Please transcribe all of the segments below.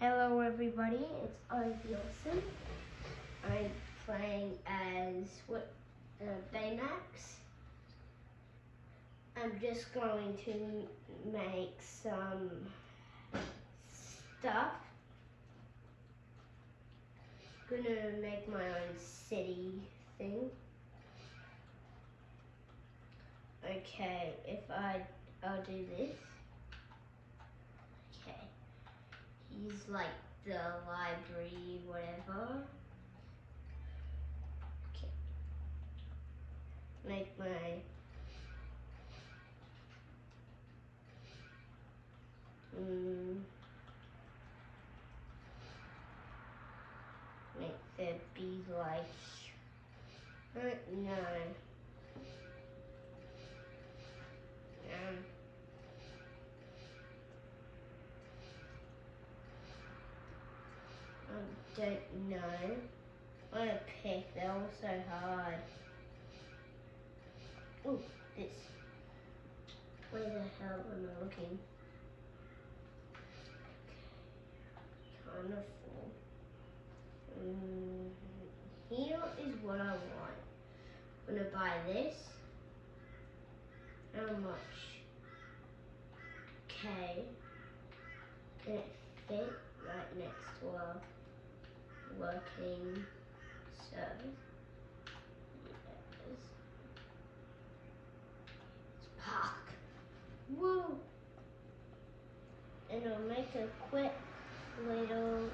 Hello everybody, it's Ivy Olsen. I'm playing as what uh, Baymax. I'm just going to make some stuff. Gonna make my own city thing. Okay, if I I'll do this. Okay. He's like the library, whatever. Okay. Make my mm, make the be like uh, no. Um, I don't know. I want to pick, they're all so hard. Oh, this. Where the hell am I looking? Kind of full. Mm, here is what I want. I'm gonna buy this. How much? Okay. Can it fit right next to our working service? Yes. It's park. Woo! And I'll make a quick little.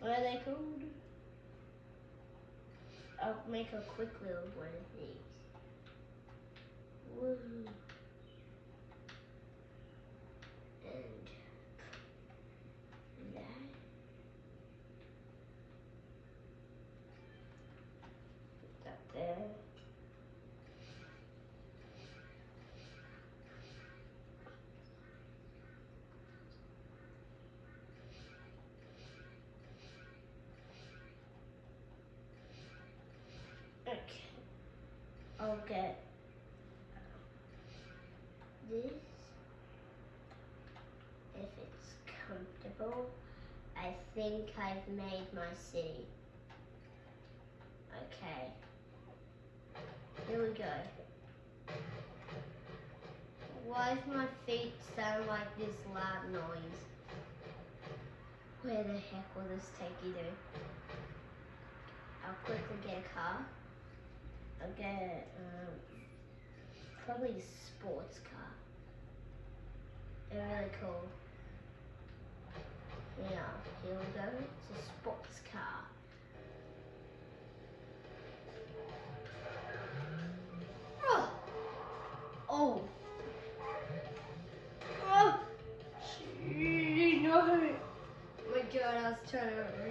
What are they called? I'll make a quick little one of these. Woo. And that. Put that there. Okay. Get this if it's comfortable. I think I've made my city. Okay. Here we go. Why does my feet sound like this loud noise? Where the heck will this take you to? I'll quickly get a car. I'll get um, probably a sports car. They're really cool. Yeah, here we go. It's a sports car. Oh! Oh! Oh! Gee, no! Oh my god, I was trying to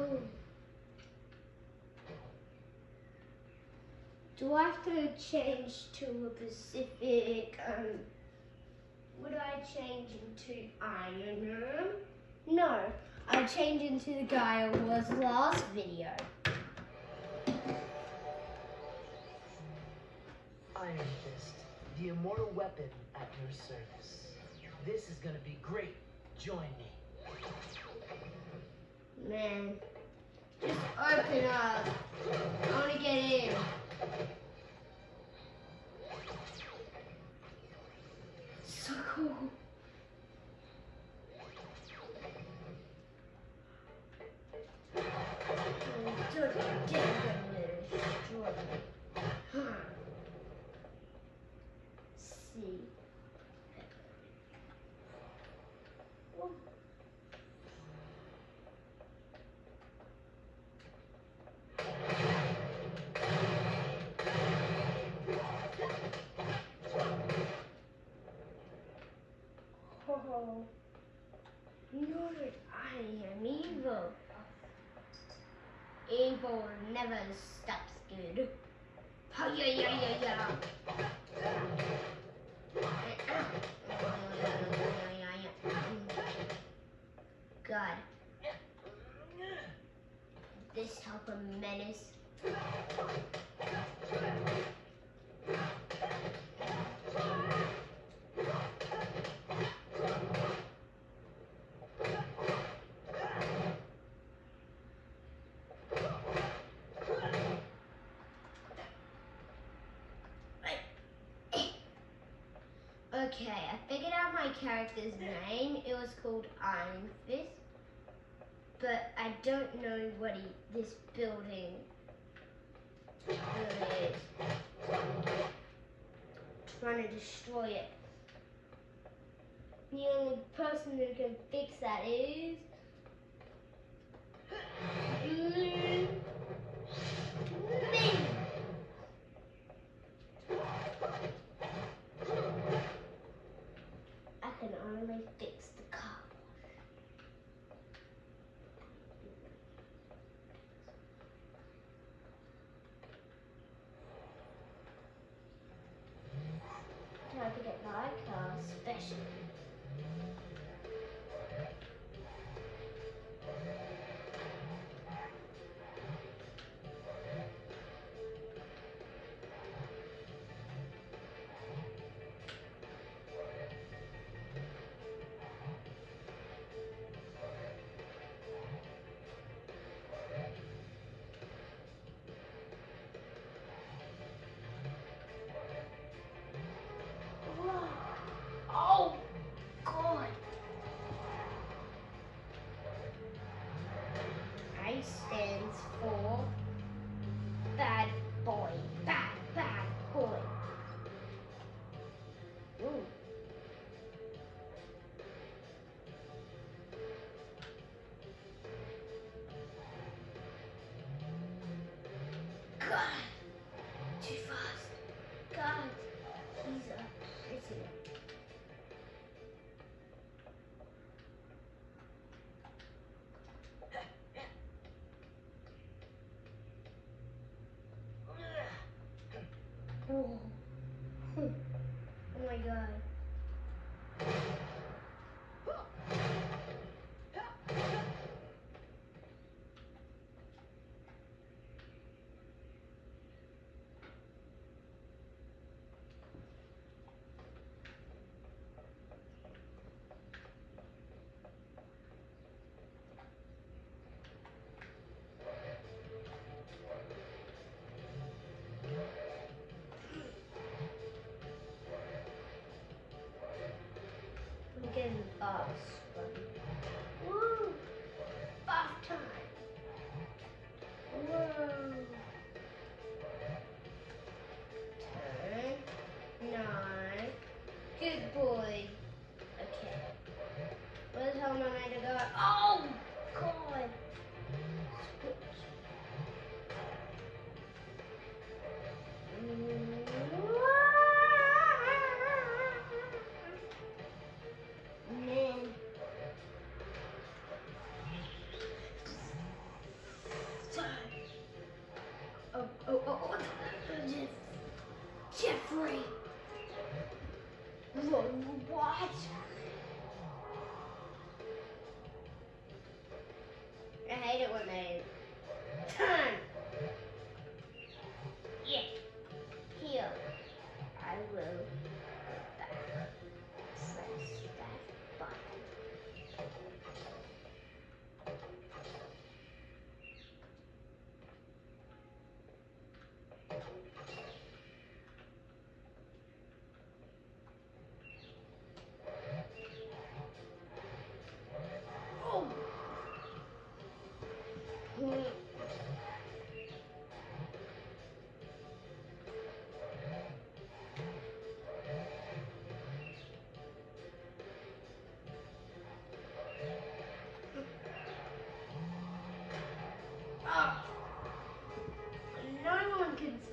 cool. Do I have to change to a Pacific? Um, would I change into Iron Man? No, I'll change into the guy I was last video. Iron Fist, the immortal weapon at your service. This is gonna be great. Join me. Man, 可以 Evil never stops good. Ha oh, yeah yeah yeah yeah. God, this type of menace. Okay, I figured out my character's name. It was called Iron Fist. But I don't know what he, this building is. Trying to destroy it. The only person who can fix that is Oh.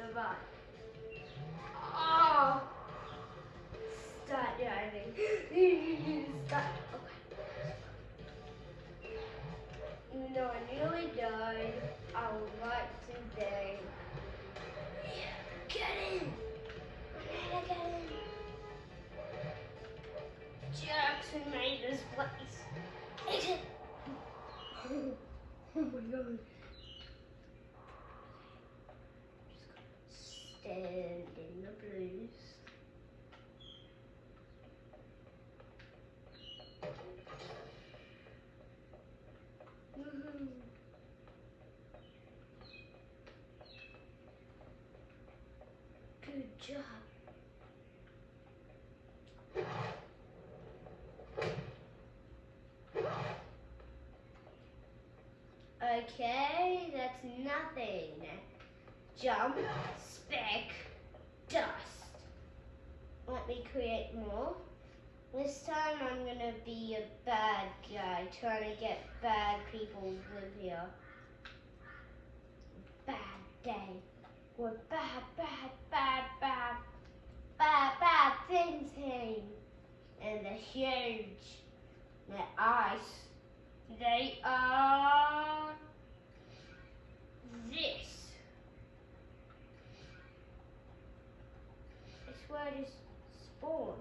Can survive. Oh. Start diving. Start. Okay. Though I nearly died, I would like to thank. Get in! I gotta get in! Jackson made this place. Oh my god. Stand in the blues. Woohoo. Mm-hmm. Good job. Okay, that's nothing. Jump, speck, dust. Let me create more. This time I'm gonna be a bad guy trying to get bad people to live here. Bad day. Where bad, bad, bad, bad, bad, bad things came. And they're huge. They're ice. They are this. word is spawn.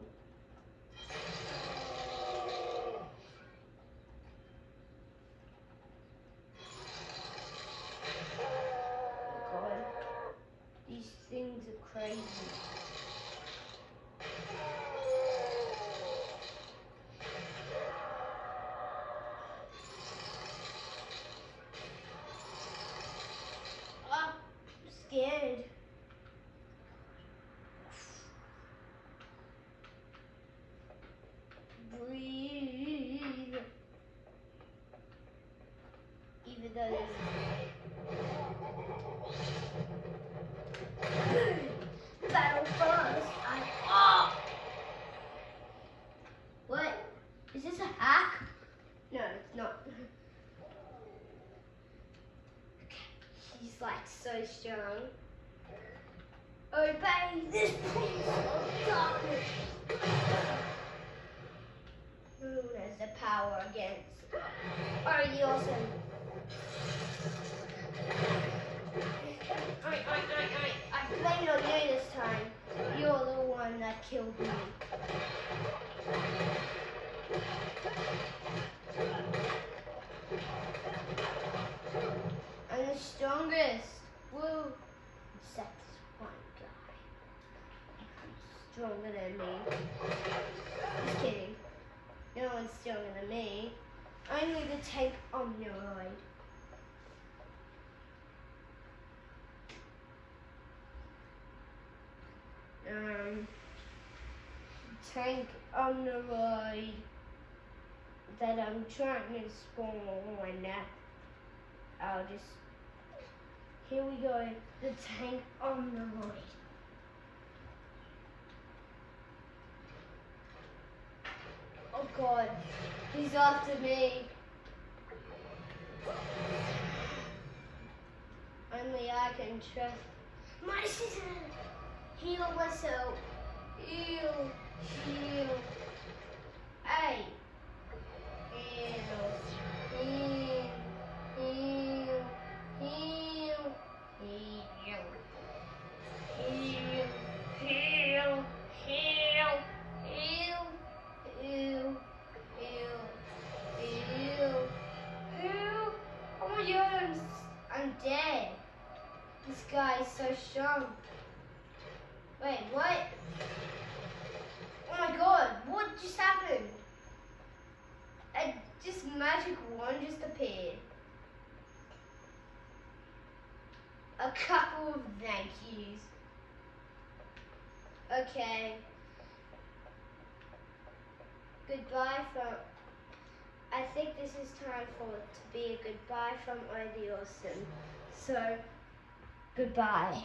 Strong. Obey oh, this prince of darkness. Who has the power against? Are you awesome? I, I, I, I, I blame on you this time. You're the one that killed me. I'm the strongest. Woo. Except this one guy. Stronger than me. Just kidding. No one's stronger than me. I'm the tank omnidroid. Um, tank omnidroid that I'm trying to spawn. I'll just. Here we go. The tank omnidroid. God, he's after me. Only I can trust my sister. Heal myself. Heal. Heal. Hey. Wait, what? Oh my god, what just happened? A just magic wand just appeared. A couple of thank yous. Okay. Goodbye from. I think this is time for to be a goodbye from Odie Austin. So, goodbye.